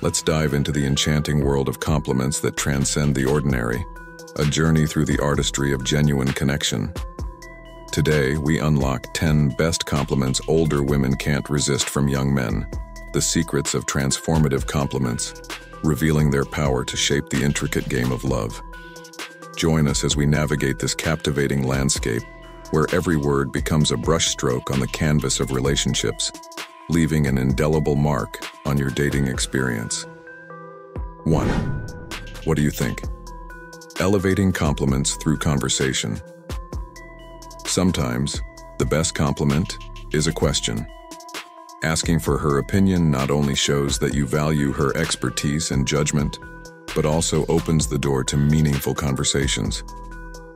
let's dive into the enchanting world of compliments that transcend the ordinary, a journey through the artistry of genuine connection. Today, we unlock 10 best compliments older women can't resist from young men, the secrets of transformative compliments, revealing their power to shape the intricate game of love. Join us as we navigate this captivating landscape where every word becomes a brushstroke on the canvas of relationships, leaving an indelible mark on your dating experience. 1. What do you think? Elevating compliments through conversation. Sometimes, the best compliment is a question. Asking for her opinion not only shows that you value her expertise and judgment, but also opens the door to meaningful conversations.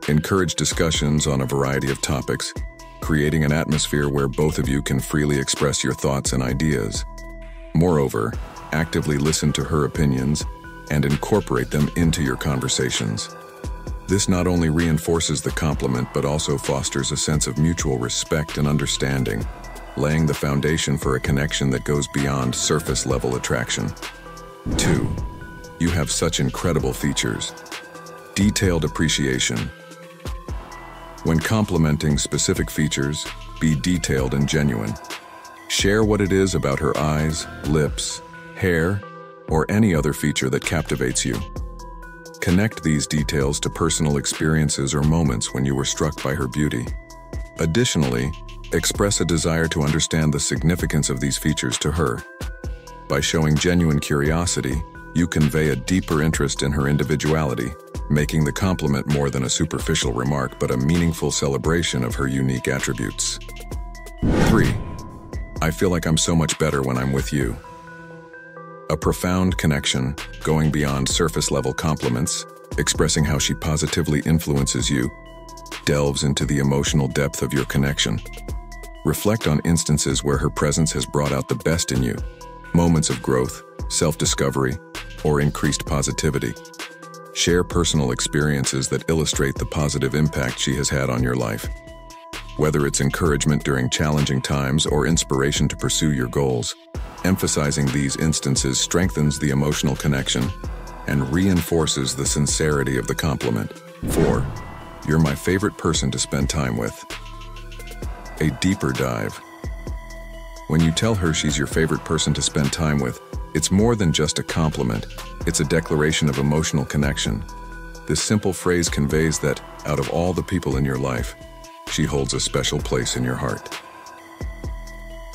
Encourage discussions on a variety of topics, creating an atmosphere where both of you can freely express your thoughts and ideas. Moreover, actively listen to her opinions and incorporate them into your conversations. This not only reinforces the compliment but also fosters a sense of mutual respect and understanding, laying the foundation for a connection that goes beyond surface level attraction. 2. You have such incredible features. Detailed appreciation. When complimenting specific features, be detailed and genuine. Share what it is about her eyes, lips, hair, or any other feature that captivates you. Connect these details to personal experiences or moments when you were struck by her beauty. Additionally, express a desire to understand the significance of these features to her. By showing genuine curiosity, you convey a deeper interest in her individuality, making the compliment more than a superficial remark but a meaningful celebration of her unique attributes. 3. I feel like I'm so much better when I'm with you. A profound connection, going beyond surface level compliments, expressing how she positively influences you, delves into the emotional depth of your connection. Reflect on instances where her presence has brought out the best in you, moments of growth, self-discovery, or increased positivity. Share personal experiences that illustrate the positive impact she has had on your life. Whether it's encouragement during challenging times or inspiration to pursue your goals, emphasizing these instances strengthens the emotional connection and reinforces the sincerity of the compliment. 4. You're my favorite person to spend time with. A deeper dive. When you tell her she's your favorite person to spend time with, it's more than just a compliment, it's a declaration of emotional connection. This simple phrase conveys that, out of all the people in your life, she holds a special place in your heart.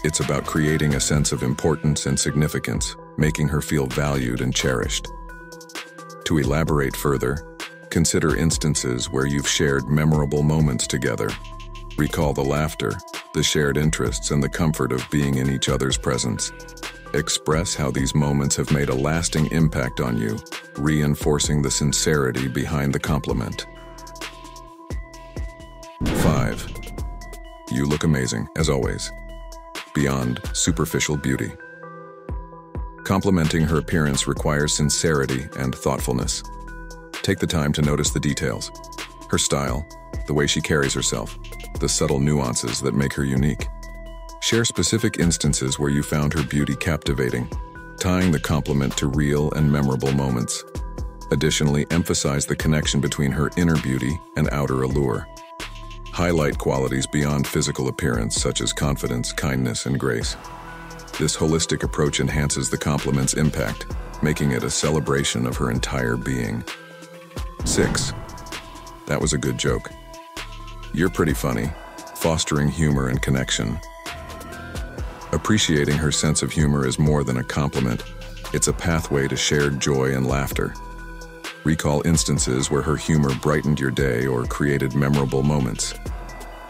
It's about creating a sense of importance and significance, making her feel valued and cherished. To elaborate further, consider instances where you've shared memorable moments together. Recall the laughter, the shared interests, and the comfort of being in each other's presence. Express how these moments have made a lasting impact on you, reinforcing the sincerity behind the compliment. You look amazing, as always. Beyond superficial beauty. Complimenting her appearance requires sincerity and thoughtfulness. Take the time to notice the details. Her style, the way she carries herself, the subtle nuances that make her unique. Share specific instances where you found her beauty captivating, tying the compliment to real and memorable moments. Additionally, emphasize the connection between her inner beauty and outer allure. Highlight qualities beyond physical appearance such as confidence, kindness, and grace. This holistic approach enhances the compliment's impact, making it a celebration of her entire being. 6. That was a good joke. You're pretty funny, fostering humor and connection. Appreciating her sense of humor is more than a compliment, it's a pathway to shared joy and laughter. Recall instances where her humor brightened your day or created memorable moments.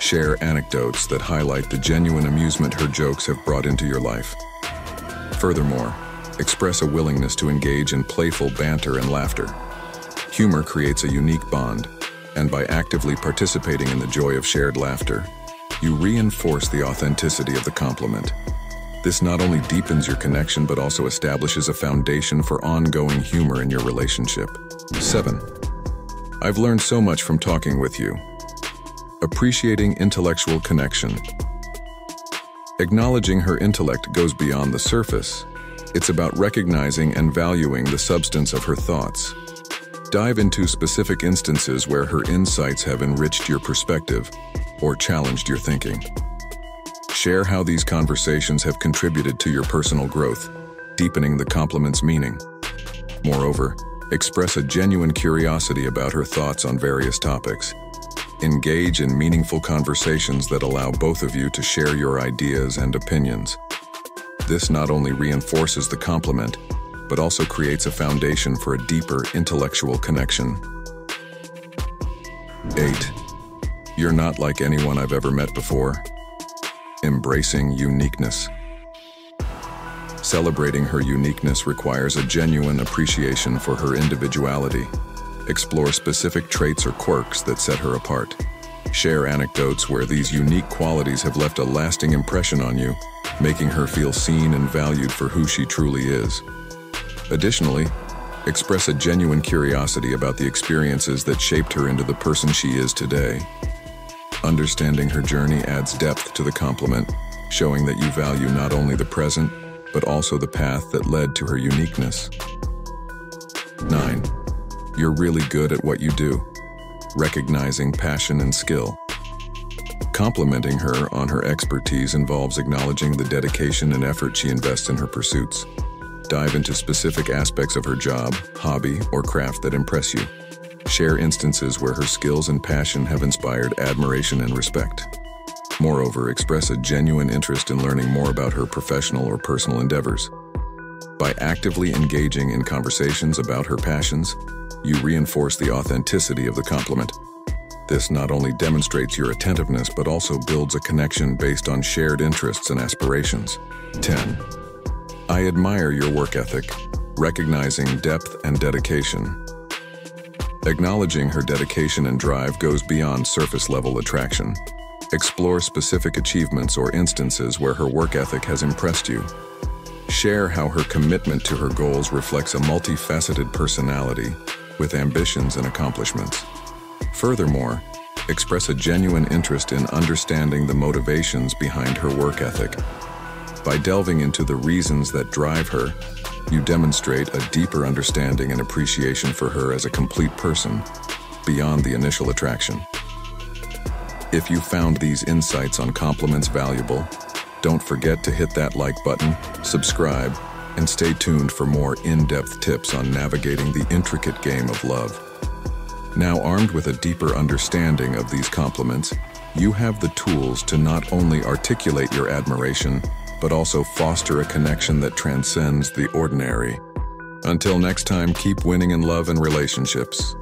Share anecdotes that highlight the genuine amusement her jokes have brought into your life. Furthermore, express a willingness to engage in playful banter and laughter. Humor creates a unique bond, and by actively participating in the joy of shared laughter, you reinforce the authenticity of the compliment. This not only deepens your connection but also establishes a foundation for ongoing humor in your relationship. 7. I've learned so much from talking with you. Appreciating intellectual connection. Acknowledging her intellect goes beyond the surface. It's about recognizing and valuing the substance of her thoughts. Dive into specific instances where her insights have enriched your perspective or challenged your thinking. Share how these conversations have contributed to your personal growth, deepening the compliment's meaning. Moreover, express a genuine curiosity about her thoughts on various topics. Engage in meaningful conversations that allow both of you to share your ideas and opinions. This not only reinforces the compliment, but also creates a foundation for a deeper intellectual connection. 8. You're not like anyone I've ever met before. Embracing uniqueness. Celebrating her uniqueness requires a genuine appreciation for her individuality. Explore specific traits or quirks that set her apart. Share anecdotes where these unique qualities have left a lasting impression on you, making her feel seen and valued for who she truly is. Additionally, express a genuine curiosity about the experiences that shaped her into the person she is today. Understanding her journey adds depth to the compliment, showing that you value not only the present, but also the path that led to her uniqueness. 9. You're really good at what you do. Recognizing passion and skill. Complimenting her on her expertise involves acknowledging the dedication and effort she invests in her pursuits. Dive into specific aspects of her job, hobby, or craft that impress you. Share instances where her skills and passion have inspired admiration and respect. Moreover, express a genuine interest in learning more about her professional or personal endeavors. By actively engaging in conversations about her passions, you reinforce the authenticity of the compliment. This not only demonstrates your attentiveness, but also builds a connection based on shared interests and aspirations. 10. I admire your work ethic, recognizing depth and dedication. Acknowledging her dedication and drive goes beyond surface-level attraction. Explore specific achievements or instances where her work ethic has impressed you. Share how her commitment to her goals reflects a multifaceted personality with ambitions and accomplishments. Furthermore, express a genuine interest in understanding the motivations behind her work ethic. By delving into the reasons that drive her, you demonstrate a deeper understanding and appreciation for her as a complete person, beyond the initial attraction. If you found these insights on compliments valuable, don't forget to hit that like button, subscribe, and stay tuned for more in-depth tips on navigating the intricate game of love. Now armed with a deeper understanding of these compliments, you have the tools to not only articulate your admiration, but also foster a connection that transcends the ordinary. Until next time, keep winning in love and relationships.